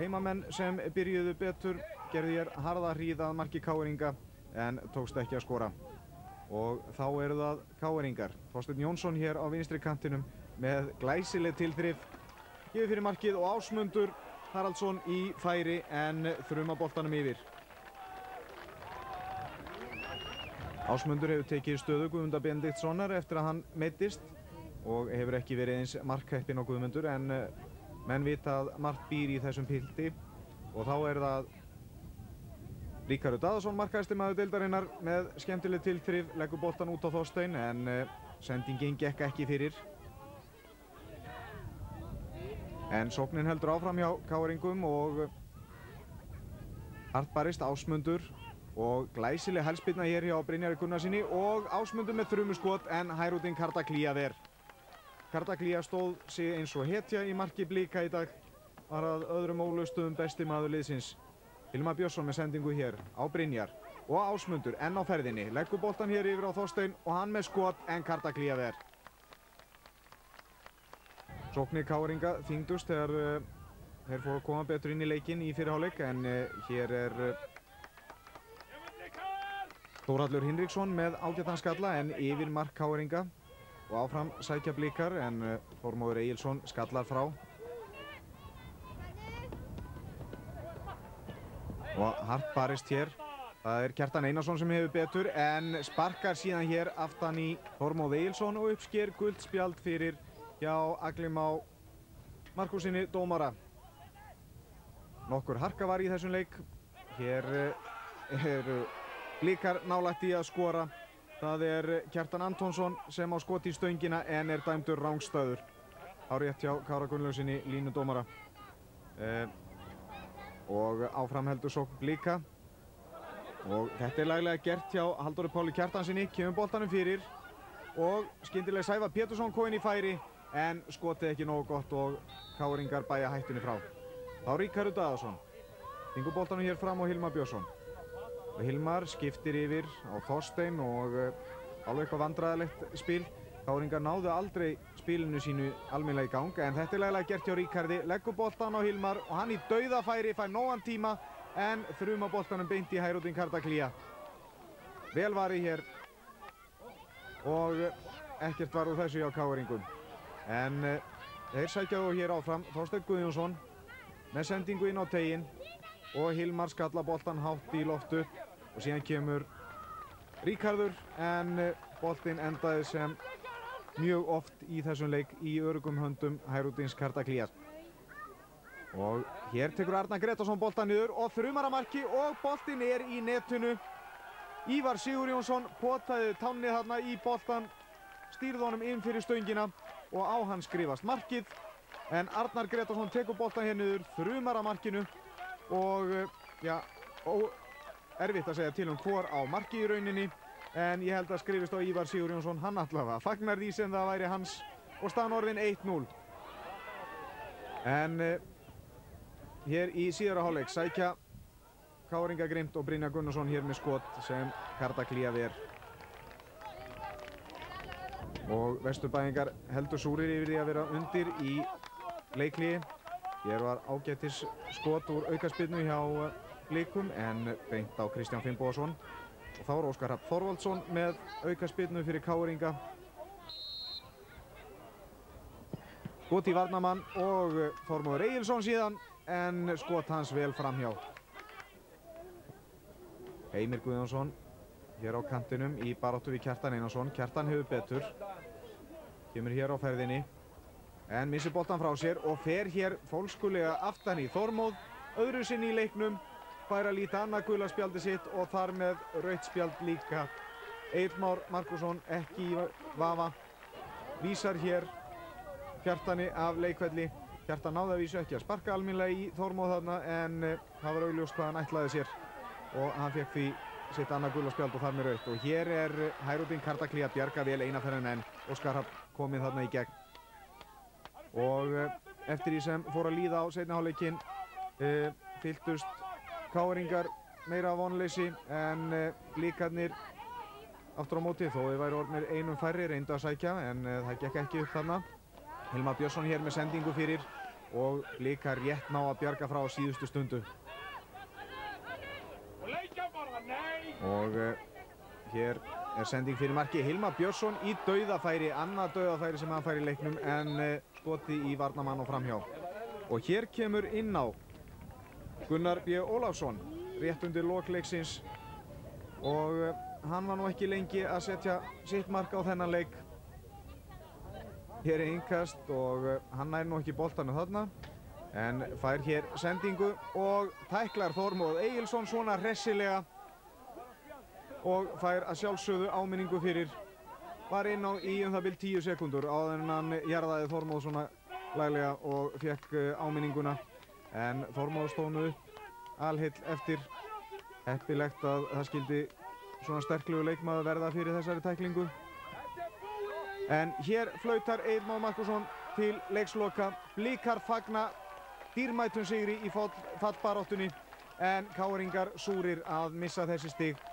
heimamenn sem byrjuðu betur gerði hér harða hríðað marki káeringa en tókst ekki að skora. Og þá eru það káeringar. Þorstein Jónsson hér á vinstri kantinum með glæsileg tilþrif. Gefið fyrir markið og ásmundur Haraldsson í færi en þrjuma boltanum yfir. Ásmundur hefur tekið stöðu Guðmunda Bendiktssonar eftir að hann meittist og hefur ekki verið eins markheppin á Guðmundur en menn vita að margt býr í þessum pildi og þá er það Ríkarur Daðarsson markaðistir maður deildarinnar með skemmtileg tilþrif leggur boltan út á Þorstein en uh, sendingin gekk ekki fyrir. En sóknin heldur áfram hjá Káringum og hartbarist Ásmundur og glæsileg helspilna hér hjá Brynjari Gunnarsinni og Ásmundur með þrumuskot en hærútin Karta Klía ver Karta Klía stóð sig eins og hetja í marki blíka í dag var að öðrum ólaustum besti maður liðsins. Hilmar Björnsson með sendingu hér á Brynjar og Ásmundur enn á ferðinni leggur boltan hér yfir á Þorstein og hann með skot en Karta Klía ver. Sóknir Káringa þingdust þegar uh, þeir fóru að koma betur inn í leikin í fyrirháleik en uh, hér er uh, Þórallur Hinriksson með ágættan skalla en yfir mark Káringa og áfram sækja blikar en Þormóður Egilson skallar frá. Og hart barist hér. Það er Kjartan Einarsson sem hefur betur en sparkar síðan hér aftan í Þormóð Egilson og uppsker guldspjald fyrir hjá Aglim á Markusinni Dómara. Nokkur harka var í þessum leik. Hér eru líkar nálægt í að skora það er Kjartan Antonsson sem á skoti í stöngina en er dæmdur rángstöður á rétt hjá Kára Gunnlausinni línu Dómara eh, og áframheldur sók blíka og þetta er laglega gert hjá Halldóri Páli Kjartansinni kemur boltanum fyrir. Og skyndilega Sæfa Pétursson kóin í færi en skotið ekki nógu gott og káringar bæja hættunni frá. Þá Ríkardur Daðarsson þingur boltanum hér fram á Hilmar Björnsson og Hilmar skiptir yfir á Þorstein og uh, alveg eitthvað vandræðilegt spil. Káringar náðu aldrei spilinu sínu alminlega í gang en þetta er laglega gert hjá Ríkardi leggur boltan á Hilmar og hann í dauðafæri fær nógan tíma en þrjuma boltanum beint í hærútin Karda Klía vel var í hér og ekkert var úr þessu hjá káringum en uh, þeir sækjaðu hér áfram. Þorstein Guðjónsson með sendingu inn á tegin og Hilmar skalla boltan hátt í loftu og síðan kemur Ríkardur en uh, boltin endaði sem mjög oft í þessum leik í örugum höndum Hærútins Karta Klías og hér tekur Arna Gretarsson boltan niður og þrjumar að marki og boltin er í netinu. Ívar Sigur Jónsson potaði tánni þarna í boltan stýrði honum inn fyrir stöngina og á hann skrifast markið. En Arnar Gretarsson tekur boltan hér niður þrjumar að markinu og já, ó, erfitt að segja til um hvor á marki í rauninni en ég held að skrifist á Ívar Sigur Jónsson hann allavega fagnar því sem það væri hans og staðan orðin 1-0 en uh, hér í síðara hálfleik sækja Káringa Grimt og Brynja Gunnarsson hér með skot sem Karda Klíja ver og Vesturbæðingar heldur súrir yfir því að vera undir í leiklíi hér var ágættis skot úr aukarspilnu hjá líkum en beint á Kristján Finnbóðarsson og þá er Óskar Rapp Þorvaldsson með aukarspilnu fyrir Káringa í Varnamann og Þormóður Egilson síðan en skot hans vel framhjá. Heimir Guðjónsson hér á kantinum í baráttu við Kjartan Einarsson. Kjartan hefur betur. Kemur hér á ferðinni en missir boltan frá sér og fer hér fólkskulega aftan í Þormóð öðru sinn í leiknum fær að líta annað guðlarspjaldi sitt og þar með rautspjald líka. Eilmár Markusson ekki í vafa vísar hér Kjartani af leikvelli. Kjartan náði að vísu ekki að sparka alminlega í Þormóð þarna en það var augljóst hvað hann ætlaði sér. Og hann fekk því sitt annað guðlarspjald og þar með raut og hér er Hærútin Kartakli að bjarga vel einaferðin en Óskar hafði komið þarna í gegn. Og eftir því sem fór að líða á setniháleikin uh, fylgdust káringar meira vonleysi en uh, líkarnir aftur á móti þó þau væri orðnir einum færri reyndu að sækja en uh, það gekk ekki upp þarna. Hilmar Björnsson hér með sendingu fyrir og líka rétt ná að bjarga frá síðustu stundu. Og uh, hér er sending fyrir marki Hilmar Björnsson í dauðafæri annað dauðafæri sem hann fær í leiknum en skoti í varnamann og framhjá. Og hér kemur inn á Gunnar B. Ólafsson rétt undir lokleiksins og uh, hann var nú ekki lengi að setja sitt mark á þennan leik. Hér er innkast og uh, hann nær nú ekki boltanu þarna en fær hér sendingu og tæklar Þormóð Egilson svona hressilega og fær að sjálfsögðu áminningu fyrir. Var inn á í um það byrj 10 sekundur áður en hann jarðaði Þormóð svona laglega og fekk uh, áminninguna en Þormóð stónu upp alhill eftir. Heppilegt að það skildi svona sterklegu leikmaður verða fyrir þessari tæklingu. En hér flautar Eidmár Markusson til leiksloka. Blíkar fagna dýrmætun sigri í fall, fallbaráttunni. En Káringar súrir að missa þessi stig